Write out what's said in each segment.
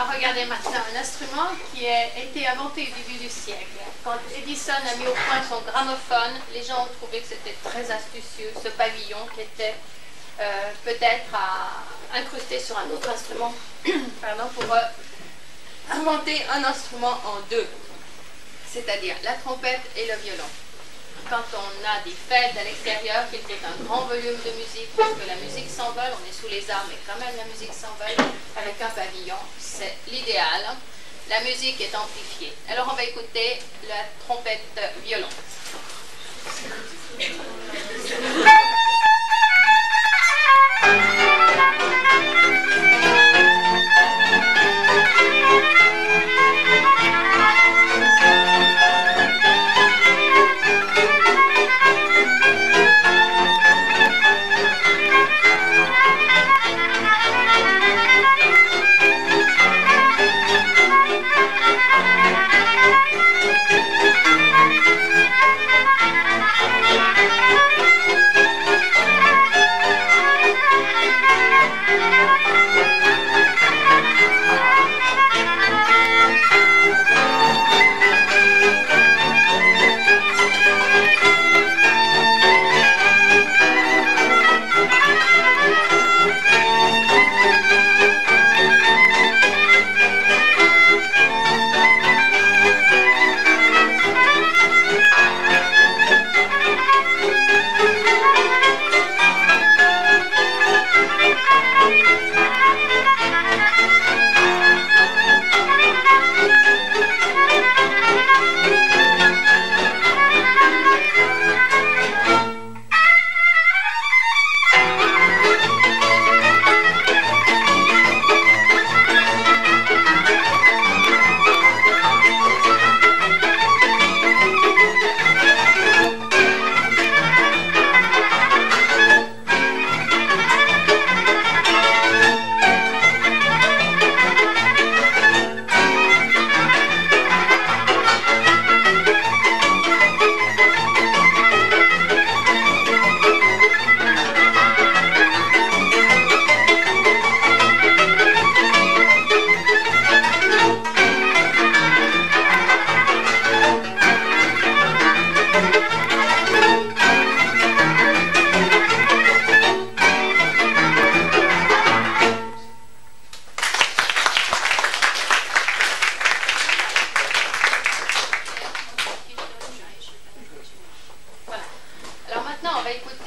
un instrument qui a été inventé au début du siècle. Quand Edison a mis au point son gramophone, les gens ont trouvé que c'était très astucieux, ce pavillon qui était euh, peut-être incrusté sur un autre instrument, pardon, pour euh, inventer un instrument en deux, c'est-à-dire la trompette et le violon quand on a des fêtes à l'extérieur, qu'il fait un grand volume de musique, parce que la musique s'envole, on est sous les arbres, mais quand même la musique s'envole, avec un pavillon, c'est l'idéal. La musique est amplifiée. Alors on va écouter la trompette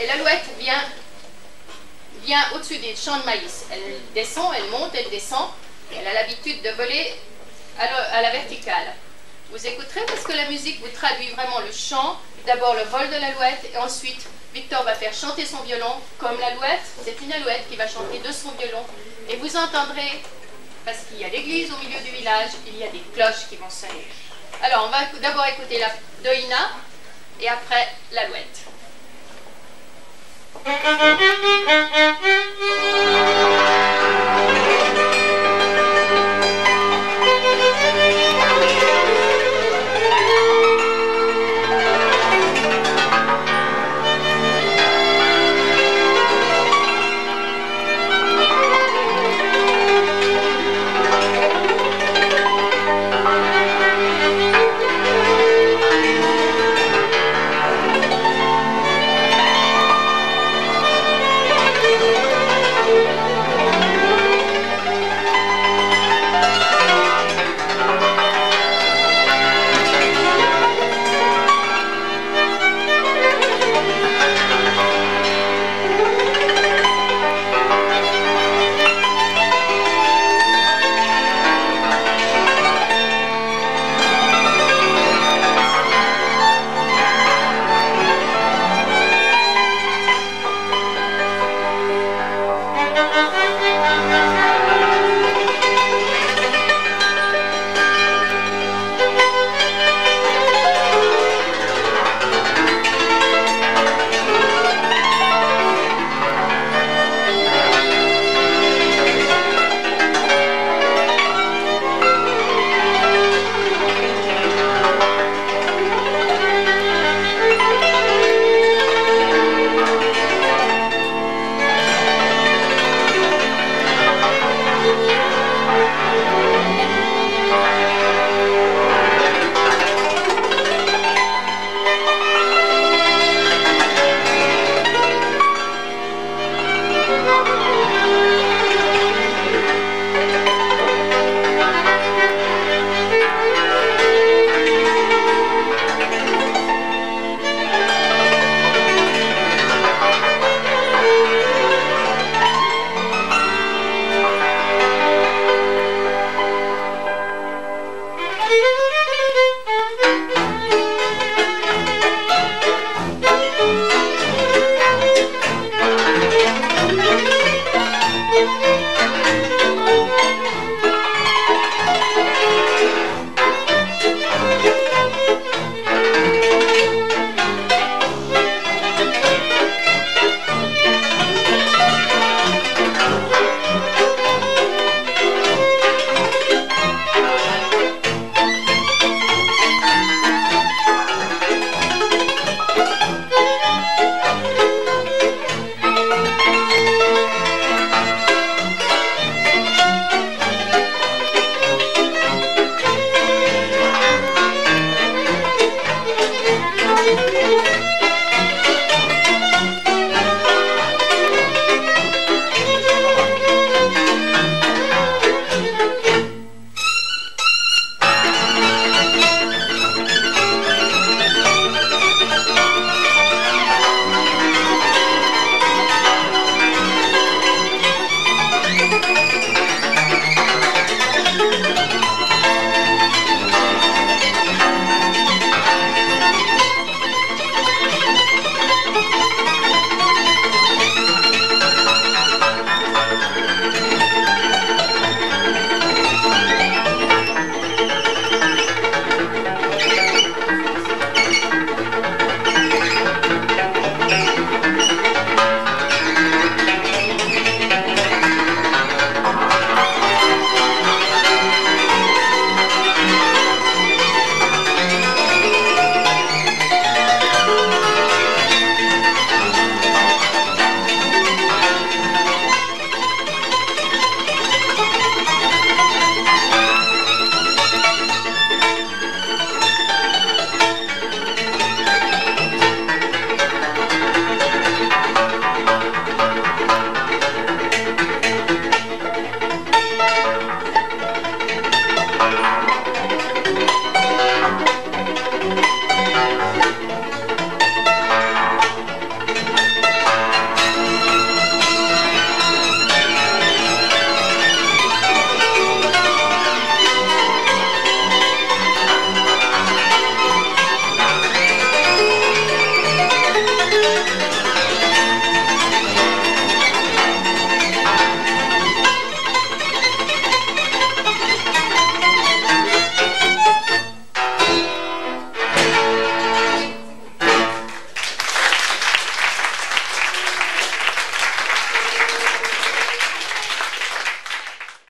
et l'alouette vient, vient au-dessus des champs de maïs. Elle descend, elle monte, elle descend. Elle a l'habitude de voler à la, verticale. Vous écouterez parce que la musique vous traduit vraiment le chant, d'abord le vol de l'alouette et ensuite Victor va faire chanter son violon comme l'alouette. C'est une alouette qui va chanter de son violon. Et vous entendrez, parce qu'il y a l'église au milieu du village, il y a des cloches qui vont sonner. Alors, on va d'abord écouter la doïna et après l'alouette. Thank you.